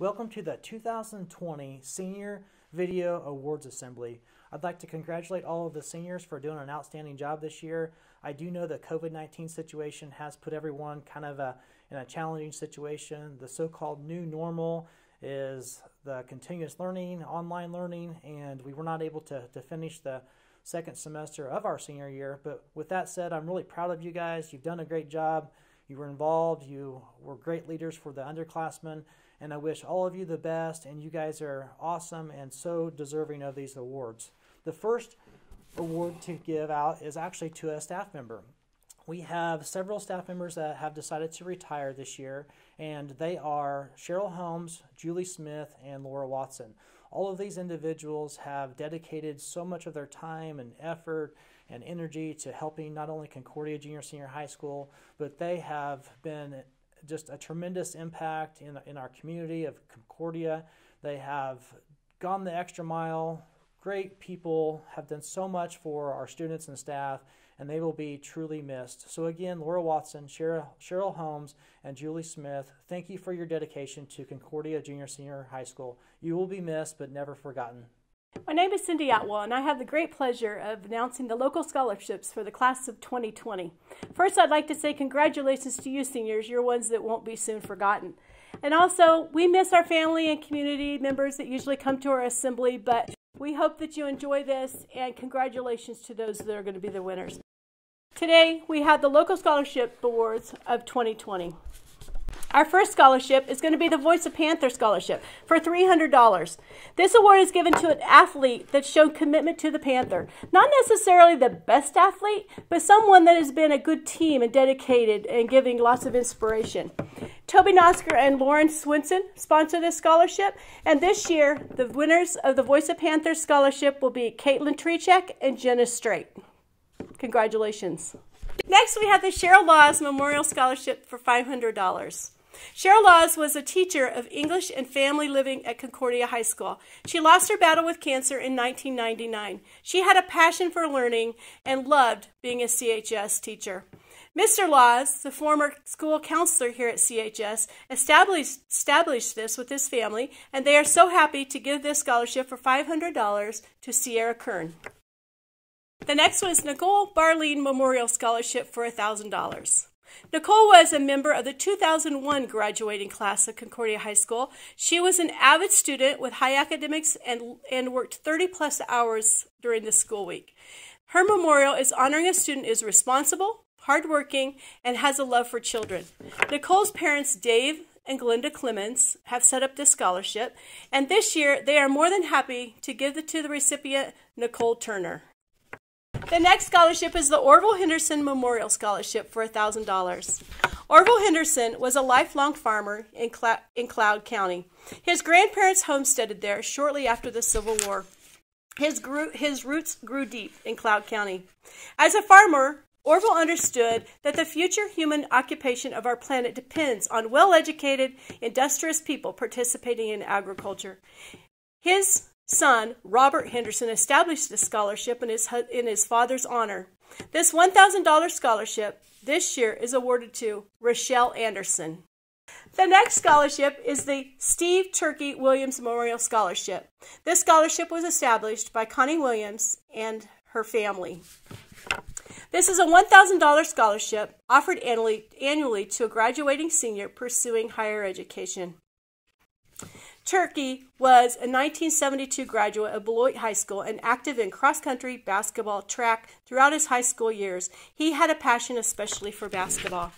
Welcome to the 2020 Senior Video Awards Assembly. I'd like to congratulate all of the seniors for doing an outstanding job this year. I do know the COVID 19 situation has put everyone kind of a, in a challenging situation. The so called new normal is the continuous learning, online learning, and we were not able to, to finish the second semester of our senior year. But with that said, I'm really proud of you guys. You've done a great job. You were involved. You were great leaders for the underclassmen. And I wish all of you the best. And you guys are awesome and so deserving of these awards. The first award to give out is actually to a staff member. We have several staff members that have decided to retire this year, and they are Cheryl Holmes, Julie Smith, and Laura Watson. All of these individuals have dedicated so much of their time and effort and energy to helping not only Concordia Junior Senior High School, but they have been just a tremendous impact in, in our community of Concordia. They have gone the extra mile. Great people have done so much for our students and staff, and they will be truly missed. So, again, Laura Watson, Cheryl, Cheryl Holmes, and Julie Smith, thank you for your dedication to Concordia Junior Senior High School. You will be missed, but never forgotten. My name is Cindy Atwell, and I have the great pleasure of announcing the local scholarships for the class of 2020. First, I'd like to say congratulations to you, seniors. You're ones that won't be soon forgotten. And also, we miss our family and community members that usually come to our assembly, but we hope that you enjoy this, and congratulations to those that are going to be the winners. Today, we have the local scholarship awards of 2020. Our first scholarship is going to be the Voice of Panther Scholarship for $300. This award is given to an athlete that showed commitment to the Panther. Not necessarily the best athlete, but someone that has been a good team and dedicated and giving lots of inspiration. Toby Nosker and Lauren Swinson sponsor this scholarship, and this year the winners of the Voice of Panther Scholarship will be Caitlin Trechek and Jenna Straight. Congratulations. Next, we have the Cheryl Laws Memorial Scholarship for $500. Cheryl Laws was a teacher of English and family living at Concordia High School. She lost her battle with cancer in 1999. She had a passion for learning and loved being a CHS teacher. Mr. Laws, the former school counselor here at CHS, established, established this with his family, and they are so happy to give this scholarship for $500 to Sierra Kern. The next one is Nicole Barleen Memorial Scholarship for $1,000. Nicole was a member of the 2001 graduating class of Concordia High School. She was an avid student with high academics and, and worked 30 plus hours during the school week. Her memorial is honoring a student who is responsible, hardworking, and has a love for children. Nicole's parents, Dave and Glenda Clements, have set up this scholarship, and this year they are more than happy to give it to the recipient, Nicole Turner. The next scholarship is the Orville Henderson Memorial Scholarship for $1,000. Orville Henderson was a lifelong farmer in, in Cloud County. His grandparents homesteaded there shortly after the Civil War. His, his roots grew deep in Cloud County. As a farmer, Orville understood that the future human occupation of our planet depends on well educated, industrious people participating in agriculture. His son, Robert Henderson, established this scholarship in his, in his father's honor. This $1,000 scholarship this year is awarded to Rochelle Anderson. The next scholarship is the Steve Turkey Williams Memorial Scholarship. This scholarship was established by Connie Williams and her family. This is a $1,000 scholarship offered annually, annually to a graduating senior pursuing higher education. Turkey was a 1972 graduate of Beloit High School and active in cross country, basketball, track throughout his high school years. He had a passion especially for basketball.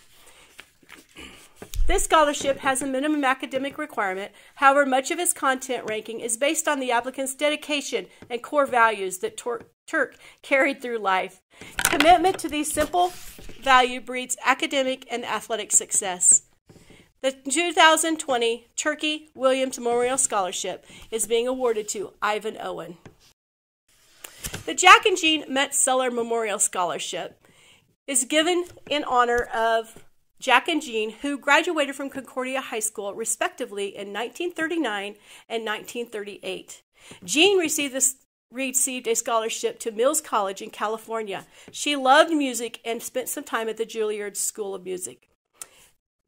This scholarship has a minimum academic requirement. However, much of its content ranking is based on the applicant's dedication and core values that Tur- Turk carried through life. Commitment to these simple values breeds academic and athletic success. The 2020 Turkey Williams Memorial Scholarship is being awarded to Ivan Owen. The Jack and Jean Metzeler Memorial Scholarship is given in honor of Jack and Jean, who graduated from Concordia High School respectively in 1939 and 1938. Jean received received a scholarship to Mills College in California. She loved music and spent some time at the Juilliard School of Music.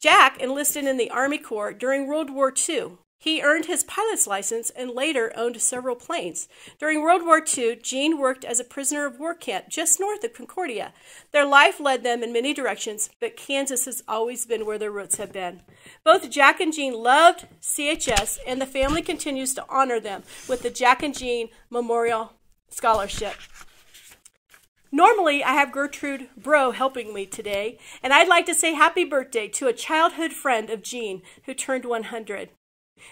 Jack enlisted in the Army Corps during World War II. He earned his pilot's license and later owned several planes. During World War II, Jean worked as a prisoner of war camp just north of Concordia. Their life led them in many directions, but Kansas has always been where their roots have been. Both Jack and Jean loved CHS, and the family continues to honor them with the Jack and Jean Memorial Scholarship. Normally, I have Gertrude Bro helping me today, and I'd like to say happy birthday to a childhood friend of Jean who turned 100.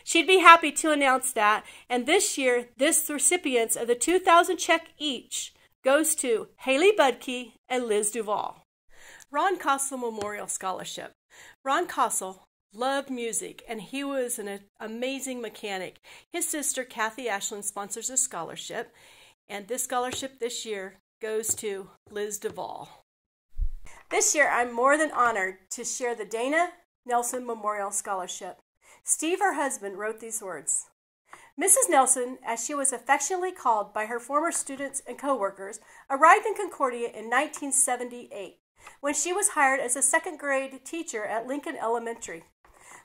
She'd be happy to announce that. And this year, this recipients of the 2000 check each goes to Haley Budke and Liz Duval. Ron Kossel Memorial Scholarship. Ron Kossel loved music and he was an amazing mechanic. His sister Kathy Ashland sponsors a scholarship, and this scholarship this year goes to Liz Duval. This year, I'm more than honored to share the Dana Nelson Memorial Scholarship. Steve, her husband, wrote these words Mrs. Nelson, as she was affectionately called by her former students and coworkers, arrived in Concordia in 1978 when she was hired as a second grade teacher at Lincoln Elementary.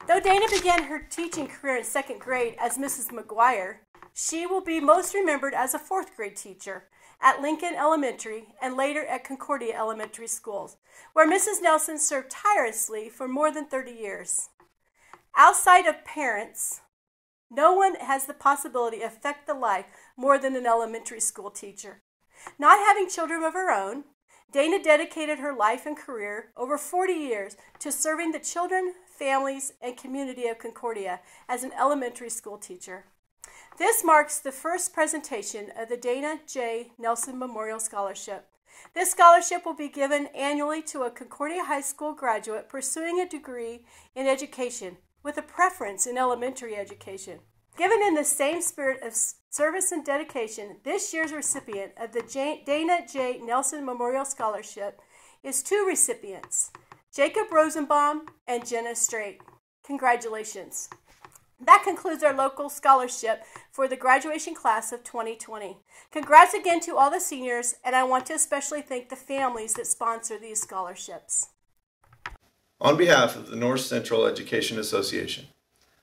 Though Dana began her teaching career in second grade as Mrs. McGuire, she will be most remembered as a fourth grade teacher at Lincoln Elementary and later at Concordia Elementary Schools, where Mrs. Nelson served tirelessly for more than 30 years. Outside of parents, no one has the possibility to affect the life more than an elementary school teacher. Not having children of her own, Dana dedicated her life and career over 40 years to serving the children, families, and community of Concordia as an elementary school teacher. This marks the first presentation of the Dana J. Nelson Memorial Scholarship. This scholarship will be given annually to a Concordia High School graduate pursuing a degree in education with a preference in elementary education. Given in the same spirit of service and dedication, this year's recipient of the Dana J. Nelson Memorial Scholarship is two recipients, Jacob Rosenbaum and Jenna Straight. Congratulations. That concludes our local scholarship for the graduation class of 2020. Congrats again to all the seniors, and I want to especially thank the families that sponsor these scholarships. On behalf of the North Central Education Association,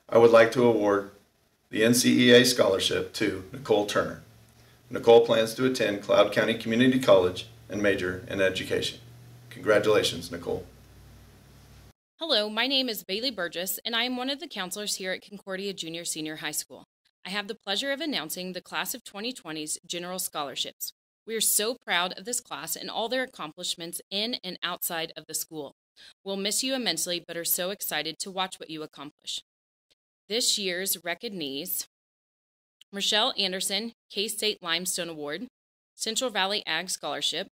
I would like to award the NCEA scholarship to Nicole Turner. Nicole plans to attend Cloud County Community College and major in education. Congratulations, Nicole. Hello, my name is Bailey Burgess, and I am one of the counselors here at Concordia Junior Senior High School. I have the pleasure of announcing the class of 2020's general scholarships. We are so proud of this class and all their accomplishments in and outside of the school. We'll miss you immensely, but are so excited to watch what you accomplish. This year's recognees Michelle Anderson, K State Limestone Award, Central Valley Ag Scholarship,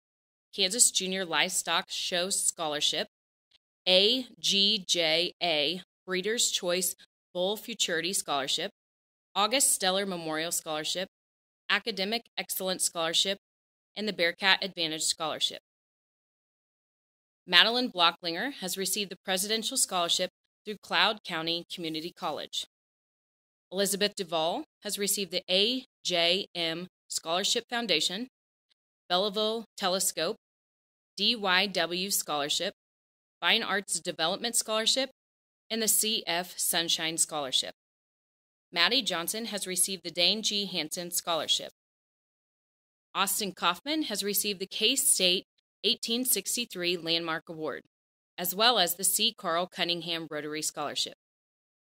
Kansas Junior Livestock Show Scholarship, AGJA Breeders' Choice Bull Futurity Scholarship, August Stellar Memorial Scholarship, Academic Excellence Scholarship, and the Bearcat Advantage Scholarship. Madeline Blocklinger has received the Presidential Scholarship through Cloud County Community College. Elizabeth Duval has received the AJM Scholarship Foundation, Belleville Telescope, DYW Scholarship, Fine Arts Development Scholarship, and the CF Sunshine Scholarship. Maddie Johnson has received the Dane G. Hansen Scholarship. Austin Kaufman has received the K State 1863 Landmark Award, as well as the C. Carl Cunningham Rotary Scholarship.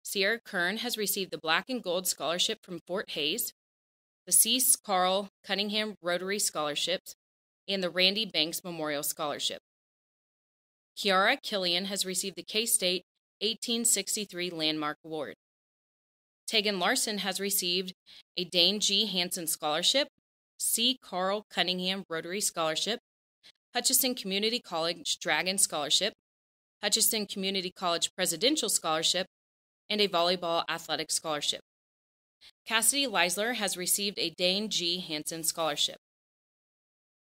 Sierra Kern has received the Black and Gold Scholarship from Fort Hays, the C. Carl Cunningham Rotary Scholarships, and the Randy Banks Memorial Scholarship. Kiara Killian has received the K State 1863 Landmark Award. Tegan Larson has received a Dane G. Hansen Scholarship, C. Carl Cunningham Rotary Scholarship, Hutchinson Community College Dragon Scholarship, Hutchinson Community College Presidential Scholarship, and a Volleyball Athletic Scholarship. Cassidy Leisler has received a Dane G. Hansen Scholarship.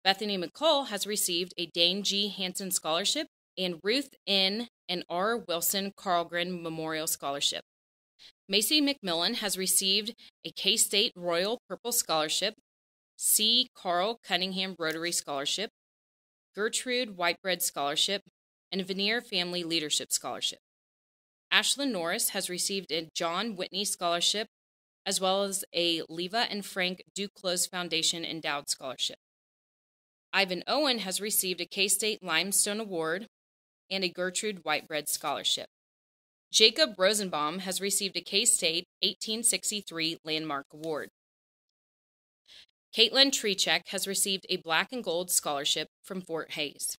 Bethany McCall has received a Dane G. Hansen Scholarship and Ruth N. and R. Wilson Carlgren Memorial Scholarship. Macy McMillan has received a K State Royal Purple Scholarship, C. Carl Cunningham Rotary Scholarship, Gertrude Whitebread Scholarship, and Veneer Family Leadership Scholarship. Ashlyn Norris has received a John Whitney Scholarship as well as a Leva and Frank Duclos Foundation Endowed Scholarship. Ivan Owen has received a K State Limestone Award and a Gertrude Whitebread Scholarship. Jacob Rosenbaum has received a K State 1863 Landmark Award. Caitlin Trechek has received a Black and Gold Scholarship from Fort Hays.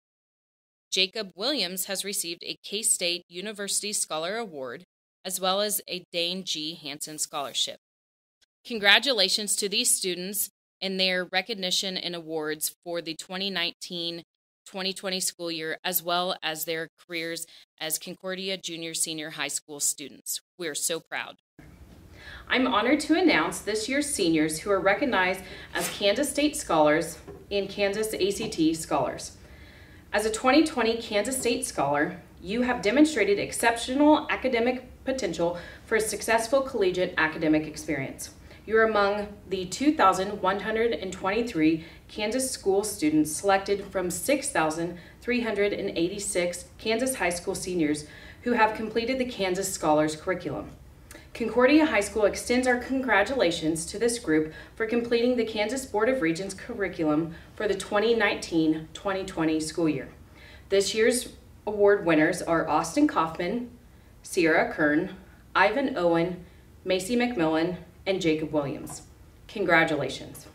Jacob Williams has received a K State University Scholar Award as well as a Dane G. Hansen Scholarship. Congratulations to these students and their recognition and awards for the 2019 2020 school year, as well as their careers as Concordia Junior Senior High School students. We are so proud. I'm honored to announce this year's seniors who are recognized as Kansas State Scholars and Kansas ACT Scholars. As a 2020 Kansas State Scholar, you have demonstrated exceptional academic potential for a successful collegiate academic experience. You are among the 2,123 Kansas school students selected from 6,386 Kansas high school seniors who have completed the Kansas Scholars curriculum. Concordia High School extends our congratulations to this group for completing the Kansas Board of Regents curriculum for the 2019-2020 school year. This year's award winners are Austin Kaufman, Sierra Kern, Ivan Owen, Macy McMillan, and Jacob Williams. Congratulations.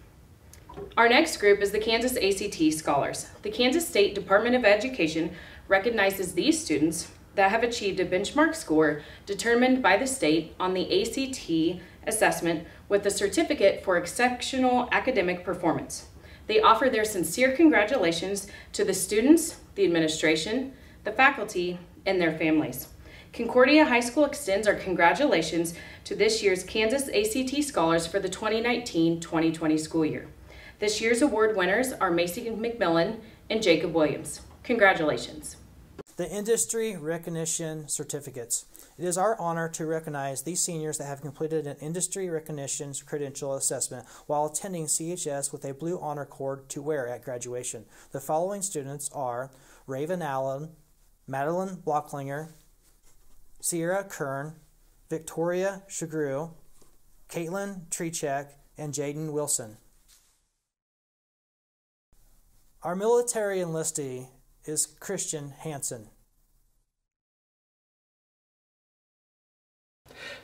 Our next group is the Kansas ACT Scholars. The Kansas State Department of Education recognizes these students that have achieved a benchmark score determined by the state on the ACT assessment with a certificate for exceptional academic performance. They offer their sincere congratulations to the students, the administration, the faculty, and their families. Concordia High School extends our congratulations to this year's Kansas ACT Scholars for the 2019-2020 school year. This year's award winners are Macy McMillan and Jacob Williams. Congratulations. The Industry Recognition Certificates. It is our honor to recognize these seniors that have completed an Industry Recognition Credential Assessment while attending CHS with a blue honor cord to wear at graduation. The following students are Raven Allen, Madeline Blocklinger, Sierra Kern, Victoria Shagru, Caitlin Trechek, and Jaden Wilson. Our military enlistee is Christian Hansen.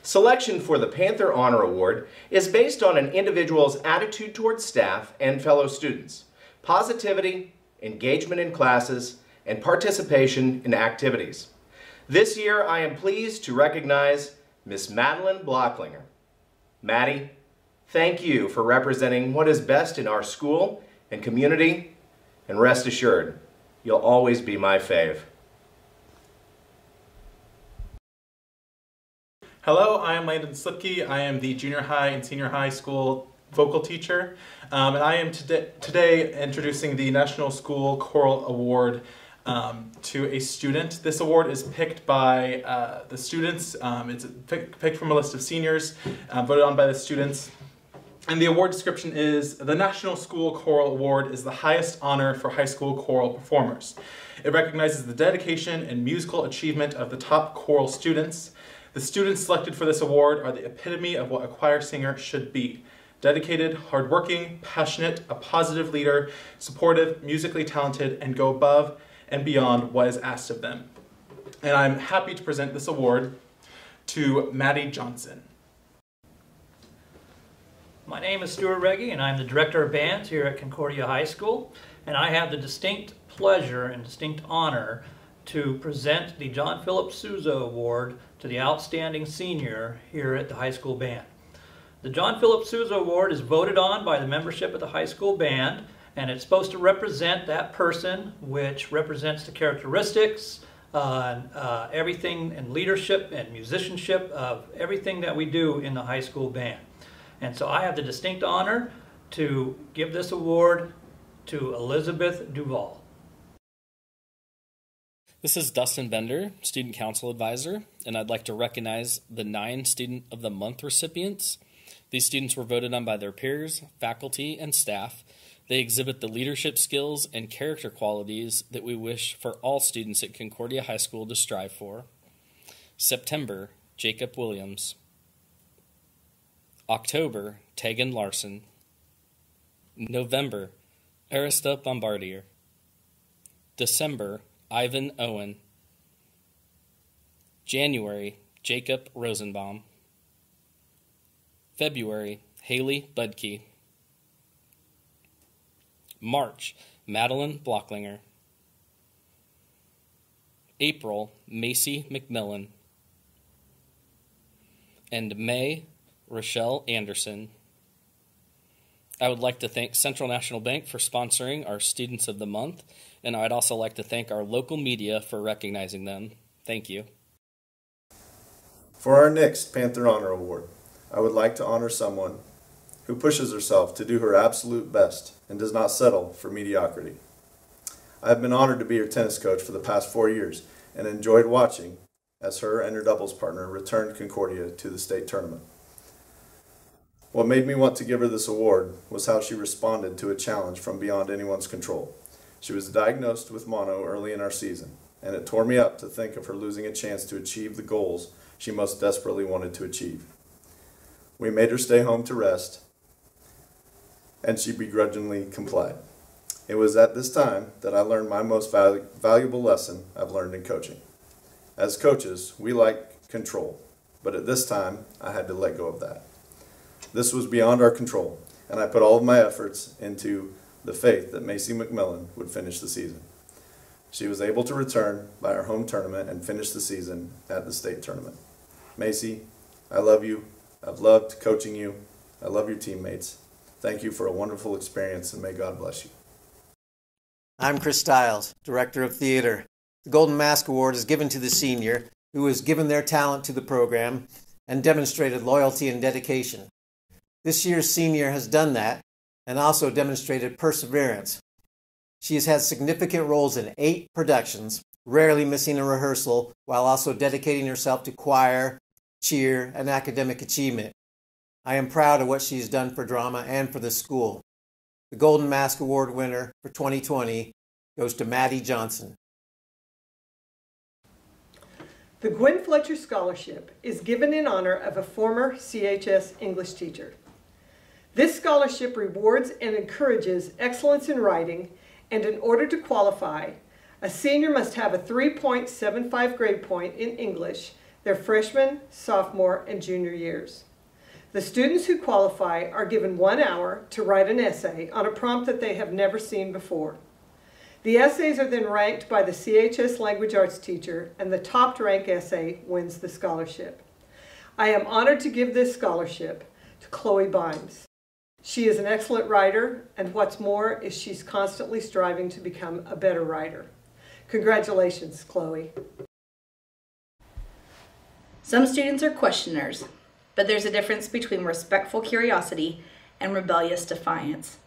Selection for the Panther Honor Award is based on an individual's attitude towards staff and fellow students, positivity, engagement in classes, and participation in activities. This year, I am pleased to recognize Miss Madeline Blocklinger. Maddie, thank you for representing what is best in our school and community, and rest assured, you'll always be my fave. Hello, I am Landon Slipke. I am the junior high and senior high school vocal teacher, um, and I am today, today introducing the National School Choral Award um, to a student. This award is picked by uh, the students. Um, it's pick, picked from a list of seniors, uh, voted on by the students. And the award description is the National School Choral Award is the highest honor for high school choral performers. It recognizes the dedication and musical achievement of the top choral students. The students selected for this award are the epitome of what a choir singer should be. Dedicated, hardworking, passionate, a positive leader, supportive, musically talented, and go above and beyond what is asked of them. And I'm happy to present this award to Maddie Johnson. My name is Stuart Reggie, and I'm the Director of Bands here at Concordia High School. And I have the distinct pleasure and distinct honor to present the John Philip Sousa Award to the Outstanding Senior here at the high school band. The John Philip Sousa Award is voted on by the membership of the high school band and it's supposed to represent that person, which represents the characteristics, uh, uh, everything and leadership and musicianship of everything that we do in the high school band. And so I have the distinct honor to give this award to Elizabeth Duval. This is Dustin Bender, Student Council Advisor, and I'd like to recognize the nine Student of the Month recipients. These students were voted on by their peers, faculty, and staff they exhibit the leadership skills and character qualities that we wish for all students at Concordia High School to strive for. September, Jacob Williams. October, Tegan Larson. November, Arista Bombardier. December, Ivan Owen. January, Jacob Rosenbaum. February, Haley Budke. March, Madeline Blocklinger. April, Macy McMillan. And May, Rochelle Anderson. I would like to thank Central National Bank for sponsoring our Students of the Month, and I'd also like to thank our local media for recognizing them. Thank you. For our next Panther Honor Award, I would like to honor someone who pushes herself to do her absolute best and does not settle for mediocrity. I have been honored to be her tennis coach for the past four years and enjoyed watching as her and her doubles partner returned Concordia to the state tournament. What made me want to give her this award was how she responded to a challenge from beyond anyone's control. She was diagnosed with mono early in our season, and it tore me up to think of her losing a chance to achieve the goals she most desperately wanted to achieve. We made her stay home to rest, and she begrudgingly complied. It was at this time that I learned my most valu- valuable lesson I've learned in coaching. As coaches, we like control, but at this time, I had to let go of that. This was beyond our control, and I put all of my efforts into the faith that Macy McMillan would finish the season. She was able to return by our home tournament and finish the season at the state tournament. Macy, I love you. I've loved coaching you. I love your teammates. Thank you for a wonderful experience, and may God bless you. I'm Chris Stiles, Director of Theater. The Golden Mask Award is given to the senior who has given their talent to the program and demonstrated loyalty and dedication. This year's senior has done that and also demonstrated perseverance. She has had significant roles in eight productions, rarely missing a rehearsal, while also dedicating herself to choir, cheer, and academic achievement. I am proud of what she's done for drama and for the school. The Golden Mask Award winner for 2020 goes to Maddie Johnson. The Gwen Fletcher Scholarship is given in honor of a former CHS English teacher. This scholarship rewards and encourages excellence in writing, and in order to qualify, a senior must have a 3.75 grade point in English their freshman, sophomore, and junior years. The students who qualify are given one hour to write an essay on a prompt that they have never seen before. The essays are then ranked by the CHS language arts teacher, and the top ranked essay wins the scholarship. I am honored to give this scholarship to Chloe Bimes. She is an excellent writer, and what's more is she's constantly striving to become a better writer. Congratulations, Chloe. Some students are questioners, but there's a difference between respectful curiosity and rebellious defiance.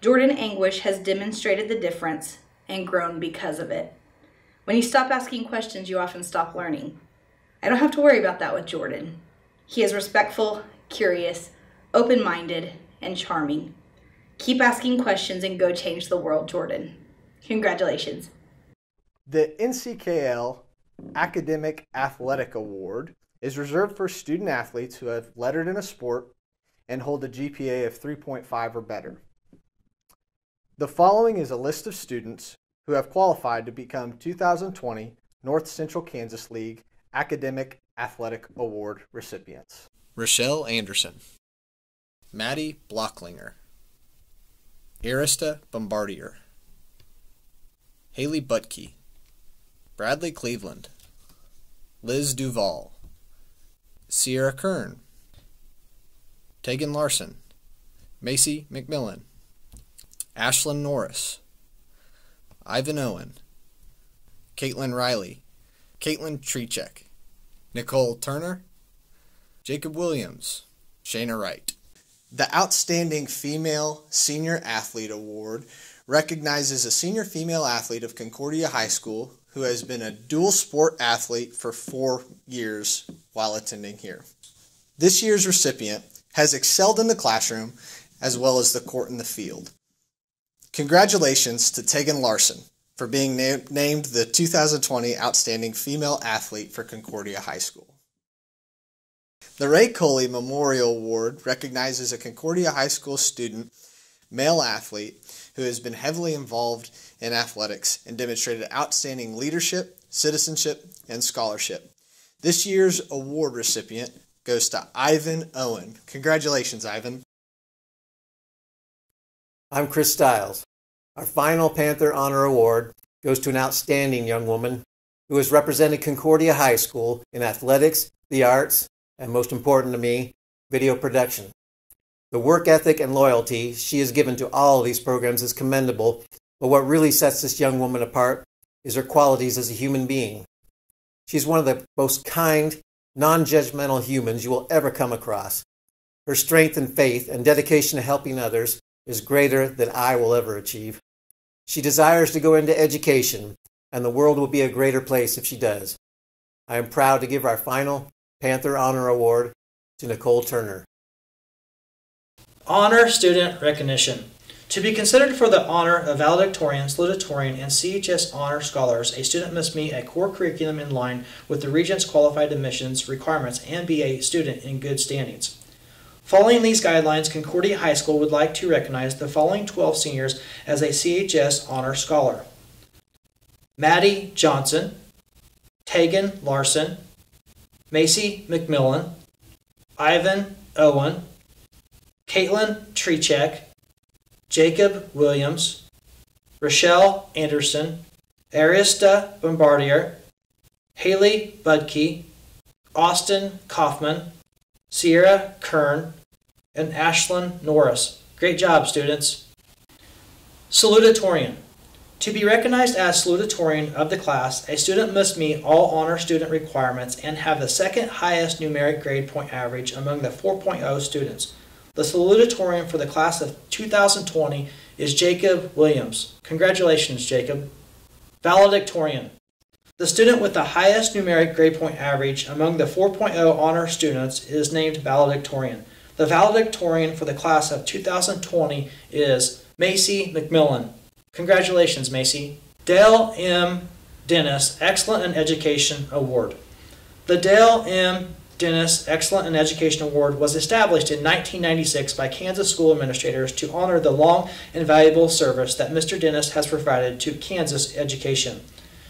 Jordan Anguish has demonstrated the difference and grown because of it. When you stop asking questions, you often stop learning. I don't have to worry about that with Jordan. He is respectful, curious, open minded, and charming. Keep asking questions and go change the world, Jordan. Congratulations. The NCKL Academic Athletic Award is reserved for student athletes who have lettered in a sport and hold a GPA of 3.5 or better. The following is a list of students who have qualified to become 2020 North Central Kansas League Academic Athletic Award recipients. Rochelle Anderson, Maddie Blocklinger, Arista Bombardier, Haley Budke, Bradley Cleveland, Liz Duval, Sierra Kern, Tegan Larson, Macy McMillan, Ashlyn Norris, Ivan Owen, Caitlin Riley, Caitlin Trechek, Nicole Turner, Jacob Williams, Shayna Wright. The Outstanding Female Senior Athlete Award recognizes a senior female athlete of Concordia High School who has been a dual sport athlete for four years while attending here. This year's recipient has excelled in the classroom as well as the court and the field. Congratulations to Tegan Larson, for being na- named the 2020 Outstanding Female Athlete for Concordia High School. The Ray Coley Memorial Award recognizes a Concordia High School student, male athlete, who has been heavily involved in athletics and demonstrated outstanding leadership, citizenship, and scholarship. This year's award recipient goes to Ivan Owen. Congratulations, Ivan. I'm Chris Stiles. Our final Panther Honor Award goes to an outstanding young woman who has represented Concordia High School in athletics, the arts, and most important to me, video production. The work ethic and loyalty she has given to all of these programs is commendable, but what really sets this young woman apart is her qualities as a human being. She's one of the most kind, non judgmental humans you will ever come across. Her strength and faith and dedication to helping others is greater than I will ever achieve. She desires to go into education, and the world will be a greater place if she does. I am proud to give our final Panther Honor Award to Nicole Turner. Honor Student Recognition. To be considered for the honor of valedictorian, salutatorian, and CHS honor scholars, a student must meet a core curriculum in line with the Regents qualified admissions requirements and be a student in good standings. Following these guidelines, Concordia High School would like to recognize the following 12 seniors as a CHS honor scholar. Maddie Johnson, Tegan Larson, Macy McMillan, Ivan Owen, Caitlin Trechek, Jacob Williams, Rochelle Anderson, Arista Bombardier, Haley Budke, Austin Kaufman, Sierra Kern, and Ashlyn Norris. Great job, students. Salutatorian. To be recognized as salutatorian of the class, a student must meet all honor student requirements and have the second highest numeric grade point average among the 4.0 students. The salutatorian for the class of 2020 is Jacob Williams. Congratulations, Jacob. Valedictorian. The student with the highest numeric grade point average among the 4.0 honor students is named valedictorian. The valedictorian for the class of 2020 is Macy McMillan. Congratulations, Macy. Dale M. Dennis Excellent in Education Award. The Dale M. Dennis Excellent in Education Award was established in 1996 by Kansas school administrators to honor the long and valuable service that Mr. Dennis has provided to Kansas education.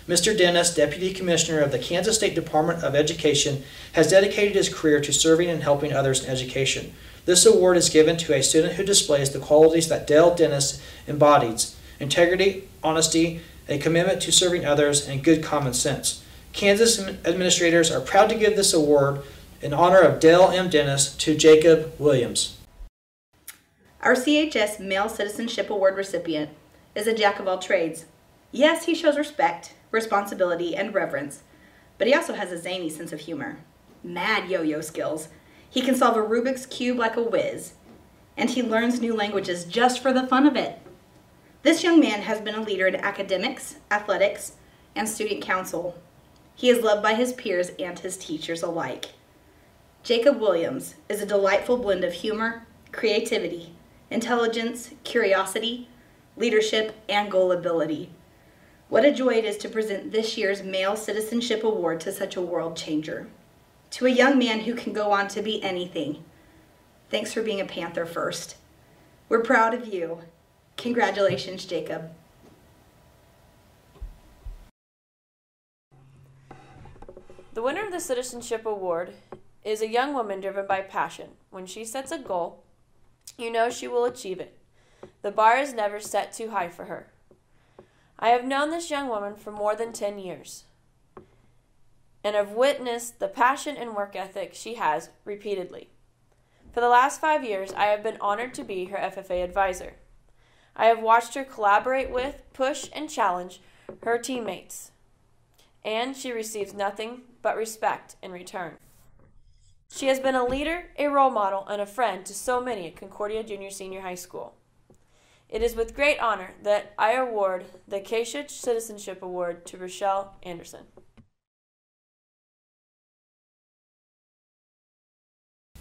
Mr. Dennis, Deputy Commissioner of the Kansas State Department of Education, has dedicated his career to serving and helping others in education. This award is given to a student who displays the qualities that Dale Dennis embodies integrity, honesty, a commitment to serving others, and good common sense. Kansas administrators are proud to give this award in honor of Dale M. Dennis to Jacob Williams. Our CHS Male Citizenship Award recipient is a jack of all trades. Yes, he shows respect, responsibility, and reverence, but he also has a zany sense of humor, mad yo yo skills. He can solve a Rubik's Cube like a whiz, and he learns new languages just for the fun of it. This young man has been a leader in academics, athletics, and student council. He is loved by his peers and his teachers alike. Jacob Williams is a delightful blend of humor, creativity, intelligence, curiosity, leadership, and goal ability. What a joy it is to present this year's Male Citizenship Award to such a world changer. To a young man who can go on to be anything. Thanks for being a Panther first. We're proud of you. Congratulations, Jacob. The winner of the Citizenship Award is a young woman driven by passion. When she sets a goal, you know she will achieve it. The bar is never set too high for her. I have known this young woman for more than 10 years and have witnessed the passion and work ethic she has repeatedly. For the last five years, I have been honored to be her FFA advisor. I have watched her collaborate with, push, and challenge her teammates, and she receives nothing but respect in return. She has been a leader, a role model, and a friend to so many at Concordia Junior Senior High School. It is with great honor that I award the Acacia Citizenship Award to Rochelle Anderson.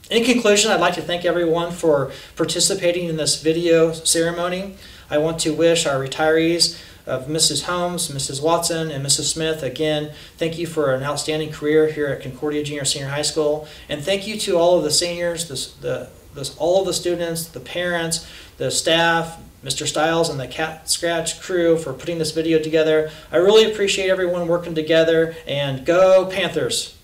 In conclusion, I'd like to thank everyone for participating in this video ceremony. I want to wish our retirees of Mrs. Holmes, Mrs. Watson, and Mrs. Smith. Again, thank you for an outstanding career here at Concordia Junior Senior High School. And thank you to all of the seniors, the, the, all of the students, the parents, the staff, Mr. Stiles and the Cat Scratch crew for putting this video together. I really appreciate everyone working together and go Panthers!